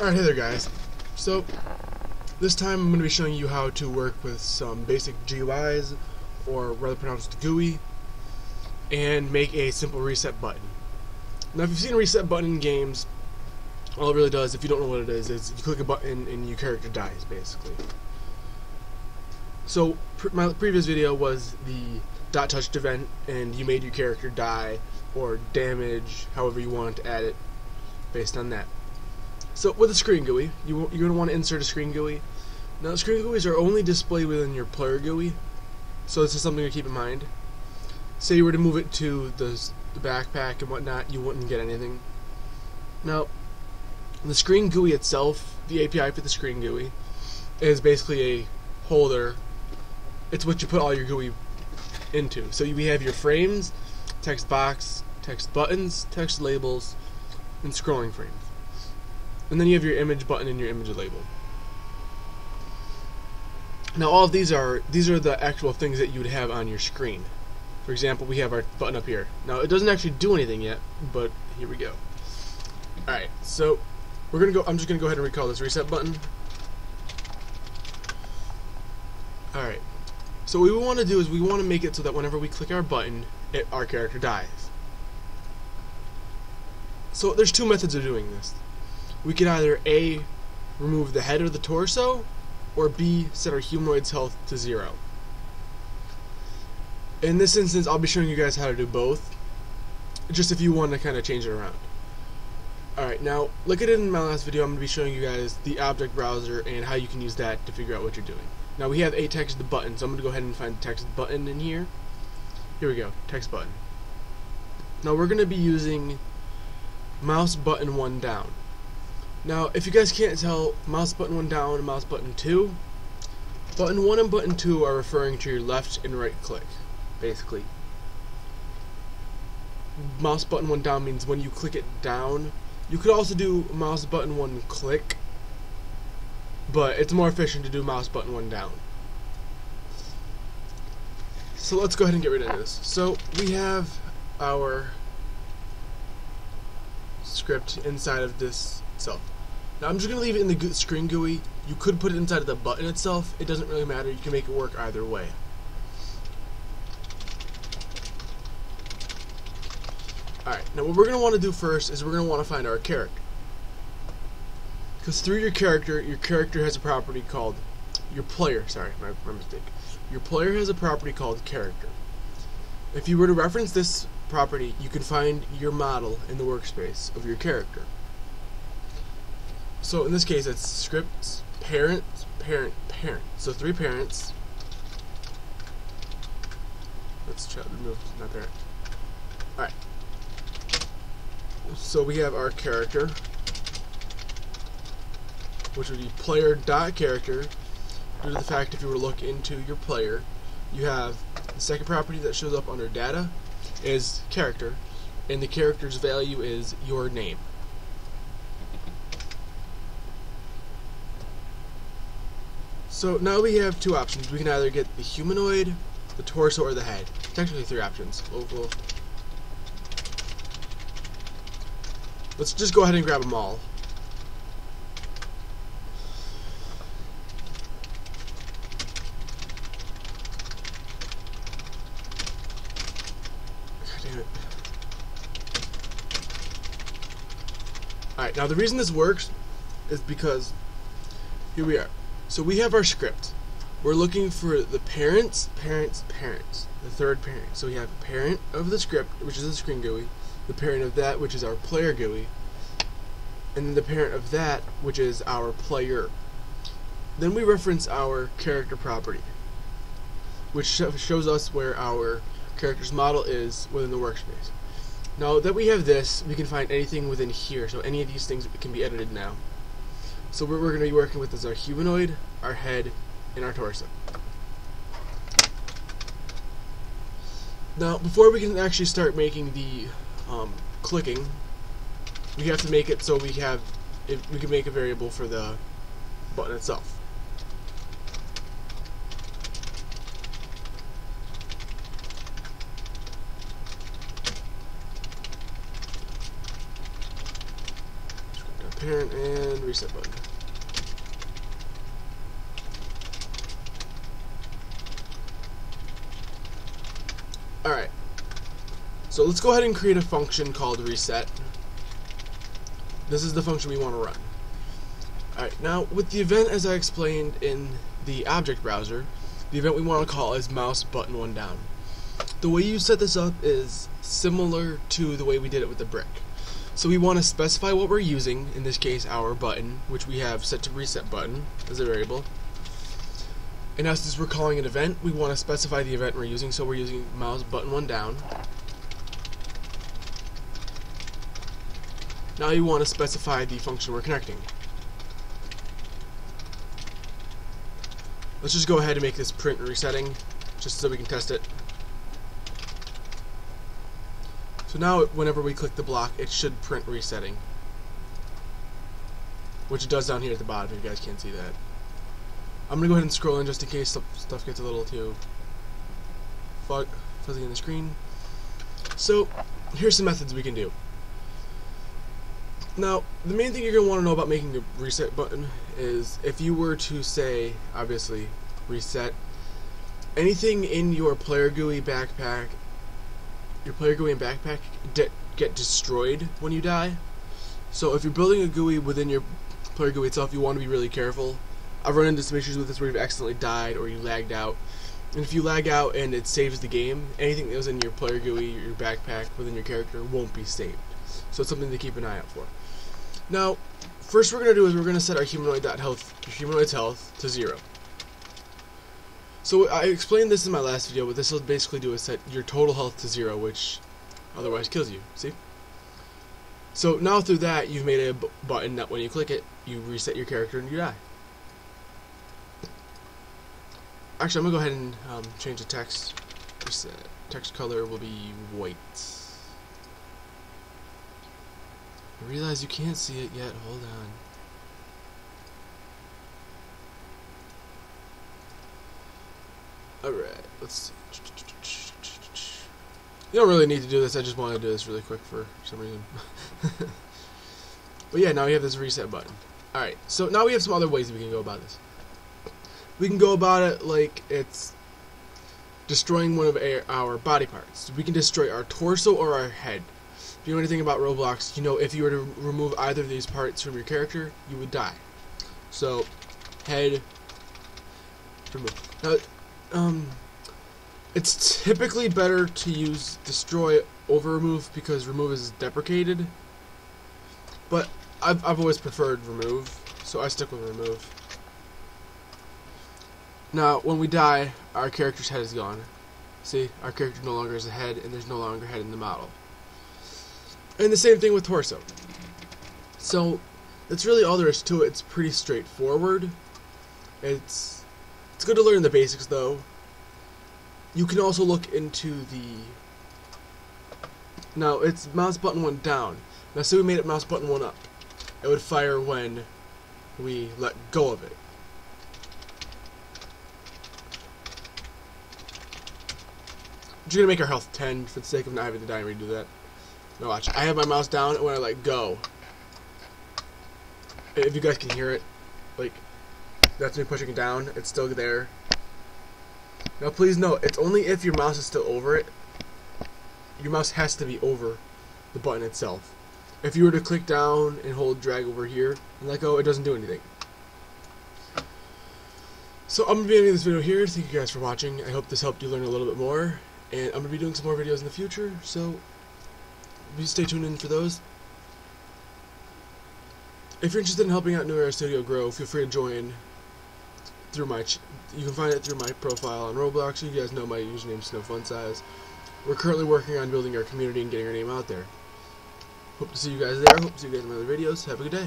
Alright, hey there guys. So, this time I'm going to be showing you how to work with some basic GUIs, or rather pronounced GUI, and make a simple reset button. Now if you've seen a reset button in games, all it really does, if you don't know what it is, is you click a button and your character dies, basically. So, pr my previous video was the dot touched event, and you made your character die, or damage, however you want to add it, based on that. So with a screen GUI, you, you're going to want to insert a screen GUI. Now screen GUIs are only displayed within your player GUI, so this is something to keep in mind. Say you were to move it to the, the backpack and whatnot, you wouldn't get anything. Now, the screen GUI itself, the API for the screen GUI, is basically a holder. It's what you put all your GUI into. So we have your frames, text box, text buttons, text labels, and scrolling frames. And then you have your image button and your image label. Now all of these are these are the actual things that you would have on your screen. For example, we have our button up here. Now it doesn't actually do anything yet, but here we go. Alright, so we're gonna go I'm just gonna go ahead and recall this reset button. Alright. So what we want to do is we want to make it so that whenever we click our button, it, our character dies. So there's two methods of doing this we can either A, remove the head or the torso, or B, set our humanoid's health to zero. In this instance, I'll be showing you guys how to do both, just if you want to kind of change it around. Alright, now, look at it in my last video, I'm going to be showing you guys the object browser and how you can use that to figure out what you're doing. Now, we have a text button, so I'm going to go ahead and find the text button in here. Here we go, text button. Now, we're going to be using mouse button 1 down. Now, if you guys can't tell, mouse button 1 down and mouse button 2, button 1 and button 2 are referring to your left and right click, basically. Mouse button 1 down means when you click it down. You could also do mouse button 1 click, but it's more efficient to do mouse button 1 down. So let's go ahead and get rid of this. So we have our script inside of this itself. Now I'm just going to leave it in the screen GUI. You could put it inside of the button itself. It doesn't really matter. You can make it work either way. Alright, now what we're going to want to do first is we're going to want to find our character. Because through your character, your character has a property called, your player, sorry, my, my mistake. Your player has a property called character. If you were to reference this property, you can find your model in the workspace of your character. So in this case, it's scripts, parent, parent, parent. So three parents. Let's try to remove my parent. Alright. So we have our character, which would be player dot character. Due to the fact, if you were to look into your player, you have the second property that shows up under data is character, and the character's value is your name. So now we have two options. We can either get the humanoid, the torso, or the head. Technically three options. Let's just go ahead and grab them all. Alright, now the reason this works is because here we are. So we have our script. We're looking for the parents, parents, parents, the third parent. So we have parent of the script, which is the screen GUI, the parent of that, which is our player GUI, and then the parent of that, which is our player. Then we reference our character property, which shows us where our character's model is within the workspace. Now that we have this, we can find anything within here, so any of these things can be edited now. So what we're going to be working with is our humanoid, our head, and our torso. Now, before we can actually start making the um, clicking, we have to make it so we have we can make a variable for the button itself. parent and reset button. Alright. So let's go ahead and create a function called reset. This is the function we want to run. Alright, now with the event as I explained in the object browser, the event we want to call is mouse button one down. The way you set this up is similar to the way we did it with the brick. So we want to specify what we're using, in this case our button, which we have set to reset button as a variable. And since we're calling an event, we want to specify the event we're using, so we're using mouse button one down. Now you want to specify the function we're connecting. Let's just go ahead and make this print resetting, just so we can test it. So now, whenever we click the block, it should print resetting. Which it does down here at the bottom, if you guys can't see that. I'm to go ahead and scroll in just in case stuff gets a little too fuzzy in the screen. So, here's some methods we can do. Now, the main thing you're going to want to know about making a reset button is if you were to say, obviously, reset, anything in your player GUI backpack, your player GUI and backpack de get destroyed when you die. So if you're building a GUI within your player GUI itself, you want to be really careful. I've run into some issues with this where you've accidentally died or you lagged out. And if you lag out and it saves the game, anything that was in your player GUI, your backpack, within your character won't be saved. So it's something to keep an eye out for. Now, first we're going to do is we're going to set our humanoid.health, humanoid's health to zero. So I explained this in my last video, but this will basically do is set your total health to zero, which otherwise kills you. See? So now through that, you've made a button that when you click it, you reset your character and you die. Actually, I'm to go ahead and um, change the text. Reset. Text color will be white. I realize you can't see it yet. Hold on. Alright, let's. You don't really need to do this, I just want to do this really quick for some reason. but yeah, now we have this reset button. Alright, so now we have some other ways we can go about this. We can go about it like it's destroying one of our body parts. We can destroy our torso or our head. If you know anything about Roblox, you know if you were to remove either of these parts from your character, you would die. So, head, remove. Now, um, it's typically better to use destroy over remove because remove is deprecated. But I've, I've always preferred remove, so I stick with remove. Now, when we die, our character's head is gone. See, our character no longer has a head, and there's no longer head in the model. And the same thing with torso. So, that's really all there is to it. It's pretty straightforward. It's it's good to learn the basics though. You can also look into the now it's mouse button one down. Now say we made it mouse button one up. It would fire when we let go of it. I'm just gonna make our health 10 for the sake of not having to die and redo that. Now watch. I have my mouse down, and when I let go, if you guys can hear it, like, that's me pushing it down. It's still there. Now please note, it's only if your mouse is still over it. Your mouse has to be over the button itself. If you were to click down and hold drag over here and let go, it doesn't do anything. So I'm going to be ending this video here. Thank you guys for watching. I hope this helped you learn a little bit more. And I'm going to be doing some more videos in the future, so Please stay tuned in for those. If you're interested in helping out New Era Studio grow, feel free to join through my. you can find it through my profile on Roblox. You guys know my username SnowFunSize. We're currently working on building our community and getting our name out there. Hope to see you guys there. Hope to see you guys in my other videos. Have a good day.